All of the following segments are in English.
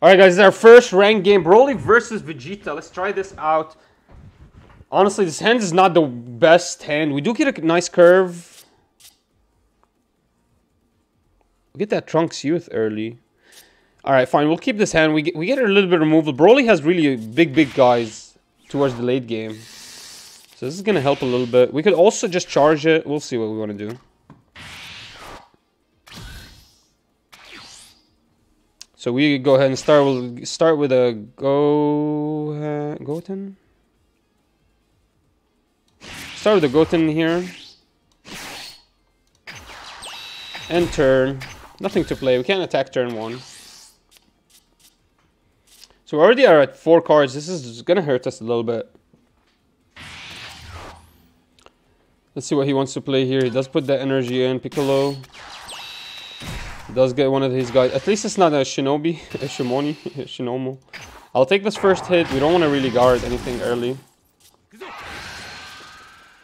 All right, guys, this is our first ranked game. Broly versus Vegeta. Let's try this out. Honestly, this hand is not the best hand. We do get a nice curve. We get that Trunks Youth early. All right, fine. We'll keep this hand. We get, we get a little bit removal. Broly has really big, big guys towards the late game. So this is going to help a little bit. We could also just charge it. We'll see what we want to do. So we go ahead and start. We'll start with a go uh, Goten. Start with the Goten here. And turn. Nothing to play. We can't attack turn one. So we already are at four cards. This is gonna hurt us a little bit. Let's see what he wants to play here. He does put the energy in Piccolo does get one of his guys. At least it's not a Shinobi, a Shimoni, a Shinomo. I'll take this first hit. We don't want to really guard anything early.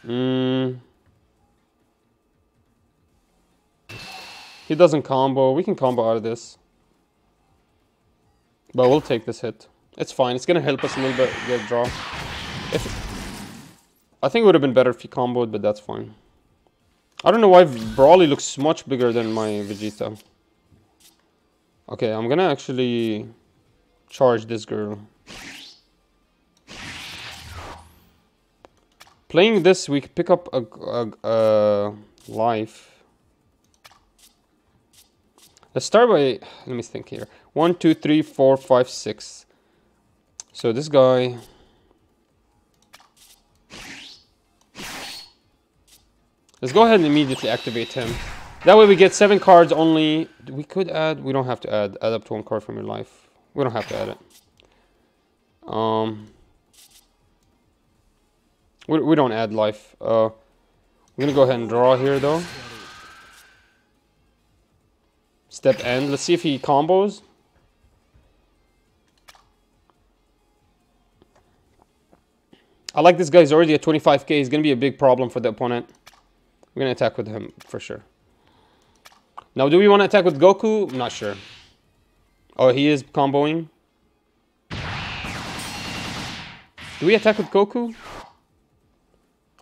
Mm. He doesn't combo. We can combo out of this. But we'll take this hit. It's fine. It's going to help us a little bit get draw. If, I think it would have been better if he comboed, but that's fine. I don't know why Broly looks much bigger than my Vegeta. Okay, I'm gonna actually charge this girl. Playing this, we pick up a, a, a life. Let's start by, let me think here. One, two, three, four, five, six. So this guy... Let's go ahead and immediately activate him. That way we get seven cards only. We could add, we don't have to add, add up to one card from your life. We don't have to add it. Um, we, we don't add life. Uh, we're gonna go ahead and draw here though. Step end, let's see if he combos. I like this guy, he's already at 25k, he's gonna be a big problem for the opponent. We're gonna attack with him for sure. Now, do we want to attack with Goku? I'm not sure. Oh, he is comboing. Do we attack with Goku?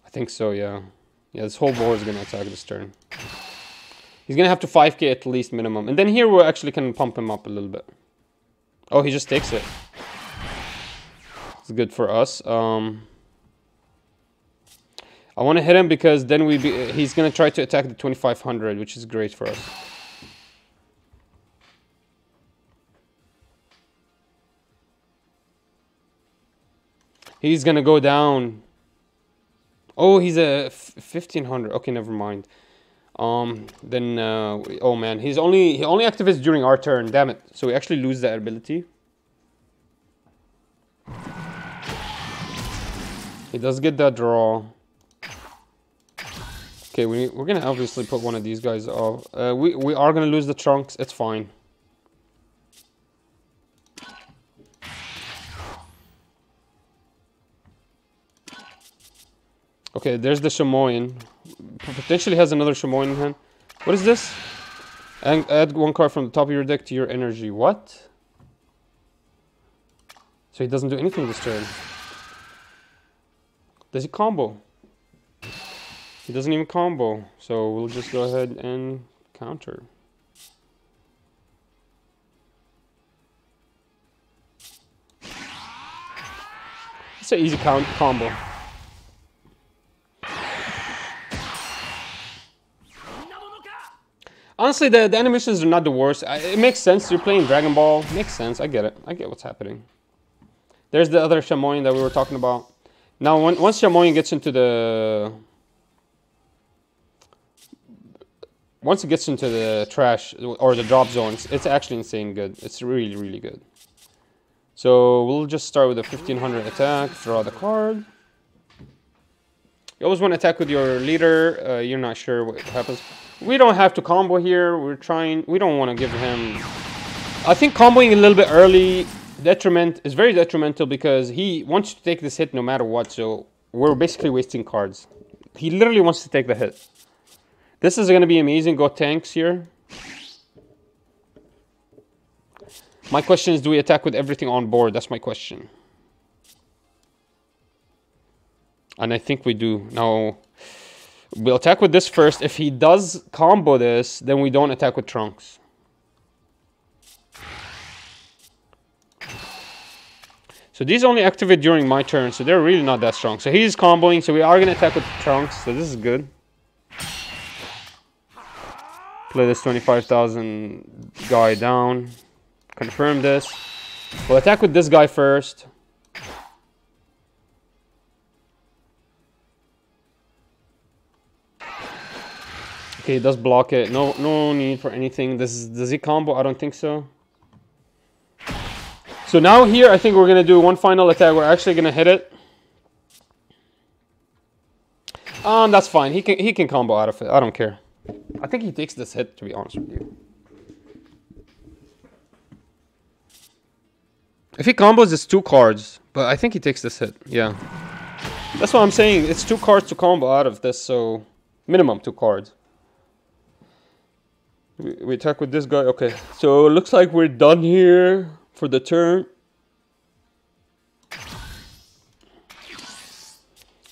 I think so, yeah. Yeah, this whole board is going to attack this turn. He's going to have to 5k at least minimum. And then here we actually can pump him up a little bit. Oh, he just takes it. It's good for us. Um, I want to hit him because then we be, he's going to try to attack the 2500, which is great for us. He's going to go down. Oh, he's a 1500. Okay, never mind. Um, then, uh, oh man, he's only, he only activates during our turn. Damn it. So we actually lose that ability. He does get that draw. Okay, we, we're gonna obviously put one of these guys off. Uh, we, we are gonna lose the trunks, it's fine. Okay, there's the Shamoyan. Potentially has another Shamoyan in hand. What is this? And add one card from the top of your deck to your energy. What? So he doesn't do anything this turn. Does he combo? He doesn't even combo, so we'll just go ahead and counter. It's an easy count combo. Honestly, the, the animations are not the worst. It makes sense. You're playing Dragon Ball. Makes sense. I get it. I get what's happening. There's the other Shamoyan that we were talking about. Now, when, once Shamoyan gets into the once it gets into the trash or the drop zones, it's actually insane good. It's really, really good. So we'll just start with a 1500 attack, draw the card. You always want to attack with your leader. Uh, you're not sure what happens. We don't have to combo here. We're trying. We don't want to give him. I think comboing a little bit early detriment is very detrimental because he wants to take this hit no matter what. So we're basically wasting cards. He literally wants to take the hit. This is going to be amazing. Gotenks here. My question is, do we attack with everything on board? That's my question. And I think we do. Now, we'll attack with this first. If he does combo this, then we don't attack with Trunks. So these only activate during my turn, so they're really not that strong. So he's comboing, so we are going to attack with Trunks, so this is good. Play this 25,000 guy down. Confirm this. We'll attack with this guy first. Okay, does block it. No no need for anything. This is, does he combo? I don't think so. So now here, I think we're going to do one final attack. We're actually going to hit it. Um, that's fine. He can he can combo out of it. I don't care. I think he takes this hit, to be honest with you. If he combos, it's two cards. But I think he takes this hit. Yeah. That's what I'm saying. It's two cards to combo out of this, so... Minimum two cards. We, we attack with this guy. Okay. So, it looks like we're done here for the turn.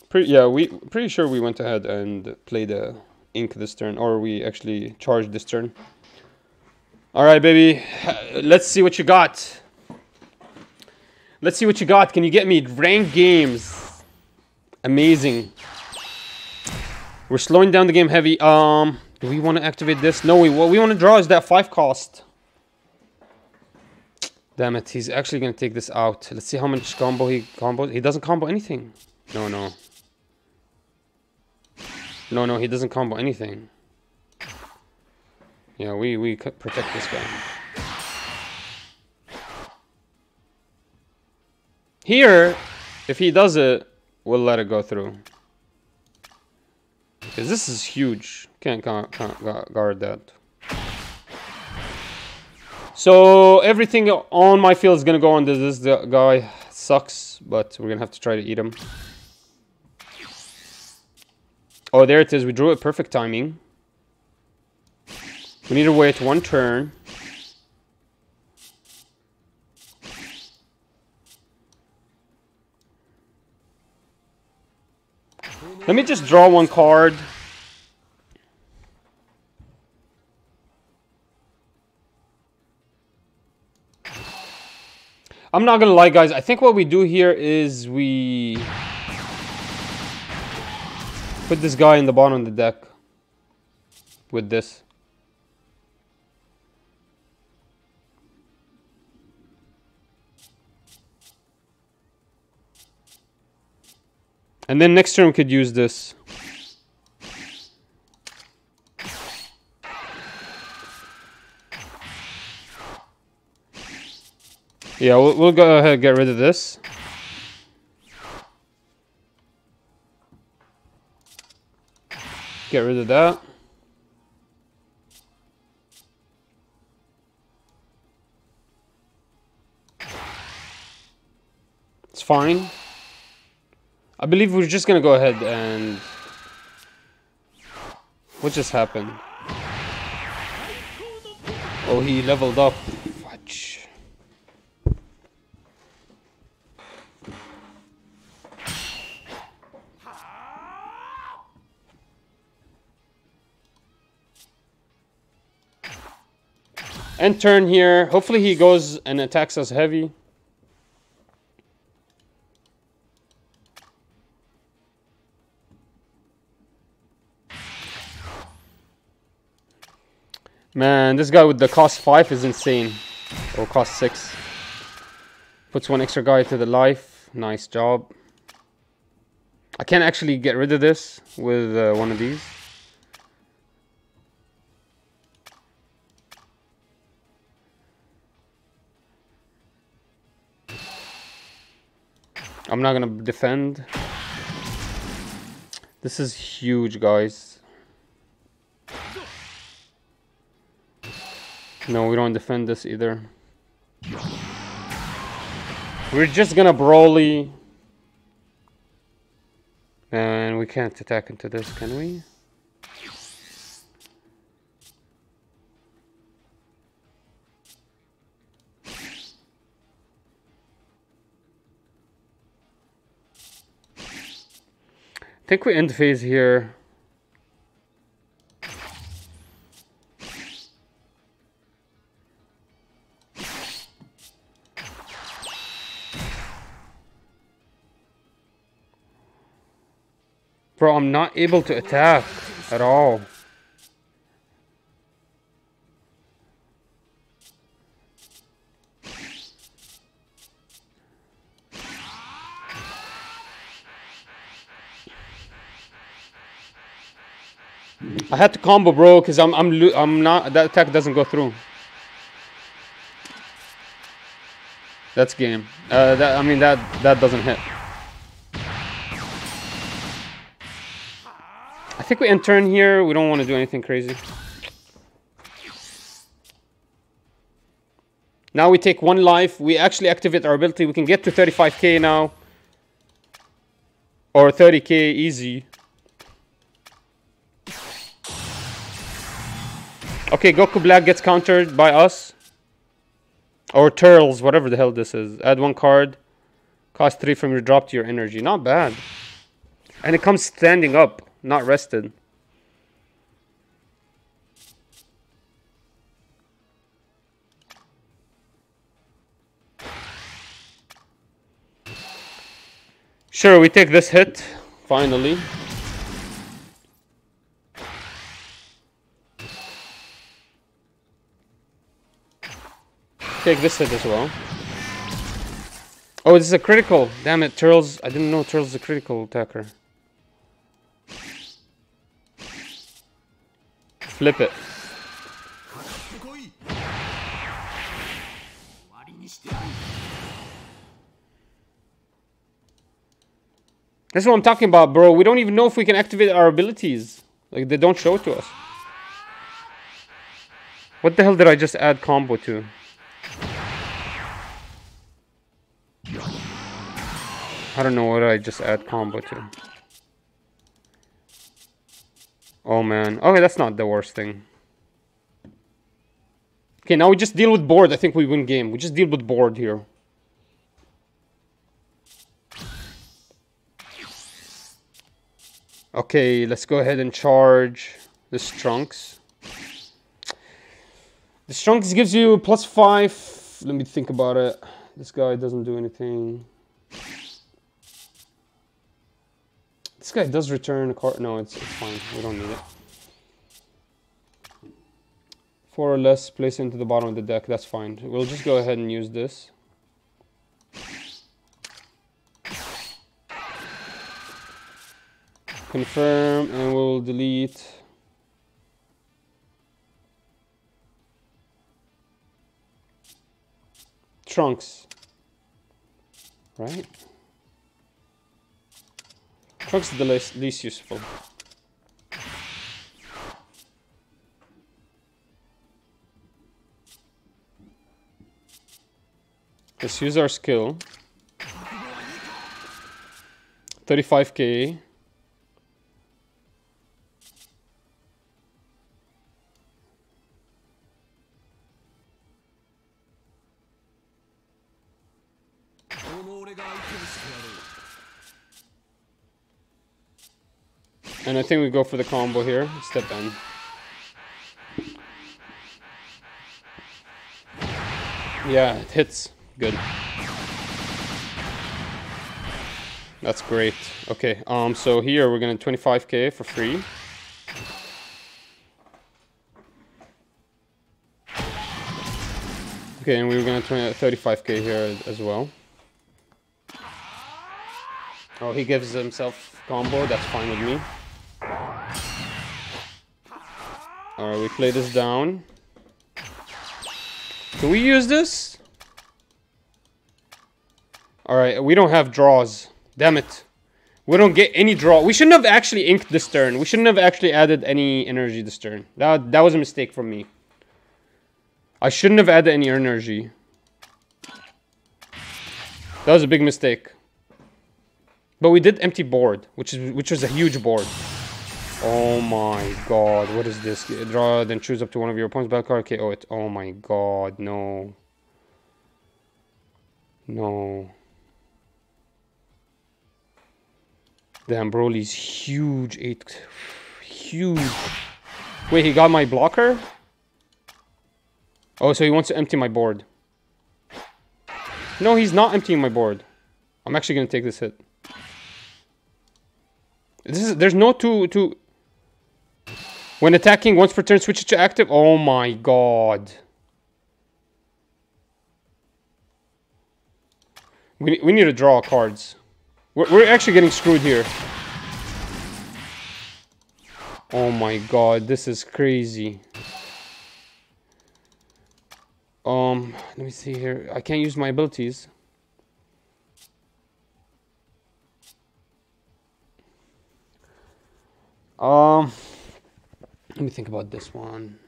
Pretty, yeah, we pretty sure we went ahead and played the ink this turn, or we actually charge this turn. All right, baby. Let's see what you got. Let's see what you got. Can you get me ranked games? Amazing. We're slowing down the game heavy. Um, do we want to activate this? No, we what we want to draw is that five cost. Damn it, he's actually going to take this out. Let's see how much combo he combos. He doesn't combo anything. No, no. No, no, he doesn't combo anything. Yeah, we, we protect this guy. Here, if he does it, we'll let it go through. Because this is huge. Can't, can't, can't guard that. So everything on my field is gonna go on this. This guy sucks, but we're gonna have to try to eat him. Oh, there it is. We drew it perfect timing. We need to wait one turn. Let me just draw one card. I'm not gonna lie, guys. I think what we do here is we put this guy in the bottom of the deck with this. And then next turn we could use this. Yeah, we'll, we'll go ahead and get rid of this. Get rid of that. It's fine. I believe we're just gonna go ahead and... What just happened? Oh, he leveled up. End turn here. Hopefully he goes and attacks us heavy. Man, this guy with the cost 5 is insane. Or cost 6. Puts one extra guy to the life. Nice job. I can't actually get rid of this with uh, one of these. I'm not gonna defend. This is huge, guys. No, we don't defend this either. We're just gonna Broly. And we can't attack into this, can we? Think we end phase here. Bro, I'm not able to attack at all. I had to combo, bro, because I'm I'm I'm not that attack doesn't go through. That's game. Uh, that I mean that that doesn't hit. I think we end turn here. We don't want to do anything crazy. Now we take one life. We actually activate our ability. We can get to 35k now. Or 30k easy. Okay, Goku Black gets countered by us. Or Turles, whatever the hell this is. Add one card. Cost three from your drop to your energy. Not bad. And it comes standing up, not rested. Sure, we take this hit, finally. Take this hit as well. Oh, this is a critical. Damn it, Turles. I didn't know Turles is a critical attacker. Flip it. That's what I'm talking about, bro. We don't even know if we can activate our abilities. Like, they don't show it to us. What the hell did I just add combo to? I don't know what I just add combo to. Oh man. Okay, that's not the worst thing. Okay, now we just deal with board. I think we win game. We just deal with board here. Okay, let's go ahead and charge this Trunks. This strongest gives you plus five. Let me think about it. This guy doesn't do anything. This guy does return a card. No, it's, it's fine. We don't need it. Four or less, place into the bottom of the deck. That's fine. We'll just go ahead and use this. Confirm, and we'll delete. Trunks. Right? Trunks is the least, least useful. Let's use our skill. 35k. And I think we go for the combo here. Step in. Yeah, it hits. Good. That's great. Okay, um, so here we're gonna 25k for free. Okay, and we are gonna 35k here as well. Oh, he gives himself combo. That's fine with me. Alright, we play this down. Can we use this? Alright, we don't have draws. Damn it. We don't get any draw. We shouldn't have actually inked this turn. We shouldn't have actually added any energy this turn. That, that was a mistake from me. I shouldn't have added any energy. That was a big mistake. But we did empty board, which is which was a huge board. Oh my god, what is this? Draw, then choose up to one of your opponent's battle card. KO oh, it. Oh my god, no. No. Damn, Broly's huge. Eight. Huge. Wait, he got my blocker? Oh, so he wants to empty my board. No, he's not emptying my board. I'm actually gonna take this hit. This is there's no two two when attacking once per turn switch it to active. Oh my god. We, we need to draw cards. We're, we're actually getting screwed here. Oh my god, this is crazy. Um, let me see here. I can't use my abilities. Um, let me think about this one.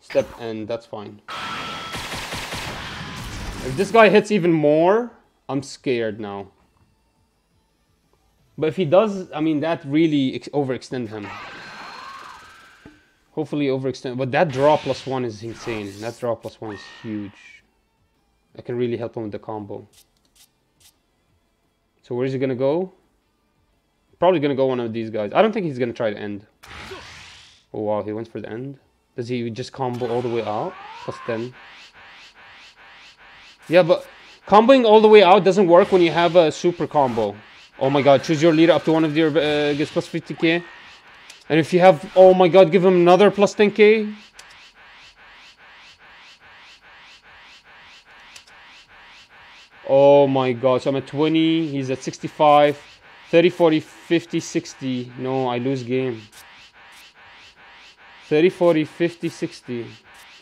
Step and that's fine. If this guy hits even more, I'm scared now. But if he does, I mean, that really overextend him. Hopefully overextend. But that draw plus one is insane. That draw plus one is huge. I can really help him with the combo. So where's he gonna go? Probably gonna go one of these guys. I don't think he's gonna try to end. Oh wow, he went for the end. Does he just combo all the way out? Plus 10. Yeah, but comboing all the way out doesn't work when you have a super combo. Oh my god, choose your leader up to one of your uh, gets plus 50k. And if you have, oh my god, give him another plus 10k. Oh my god, so I'm at 20, he's at 65, 30, 40, 50, 60. No, I lose game. 30, 40, 50, 60,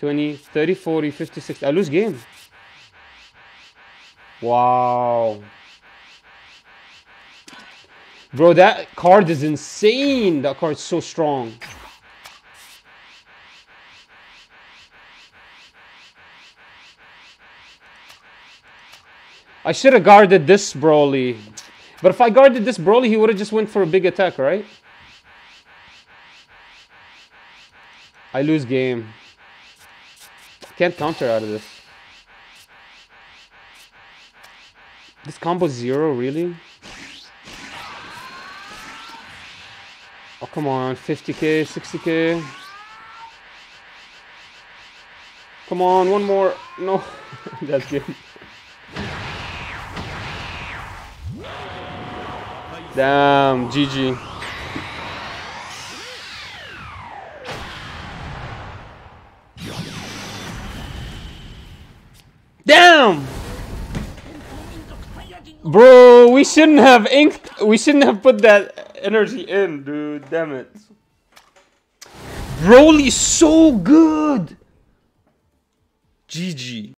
20, 30, 40, 50, 60. I lose game. Wow. Bro, that card is insane. That card is so strong. I should have guarded this Broly. But if I guarded this Broly, he would have just went for a big attack, right? I lose game. Can't counter out of this. This combo zero, really? Oh, come on. 50k, 60k. Come on, one more. No, that's good. Damn, GG. Damn! Bro, we shouldn't have inked. We shouldn't have put that energy in, dude. Damn it. Broly's so good. GG.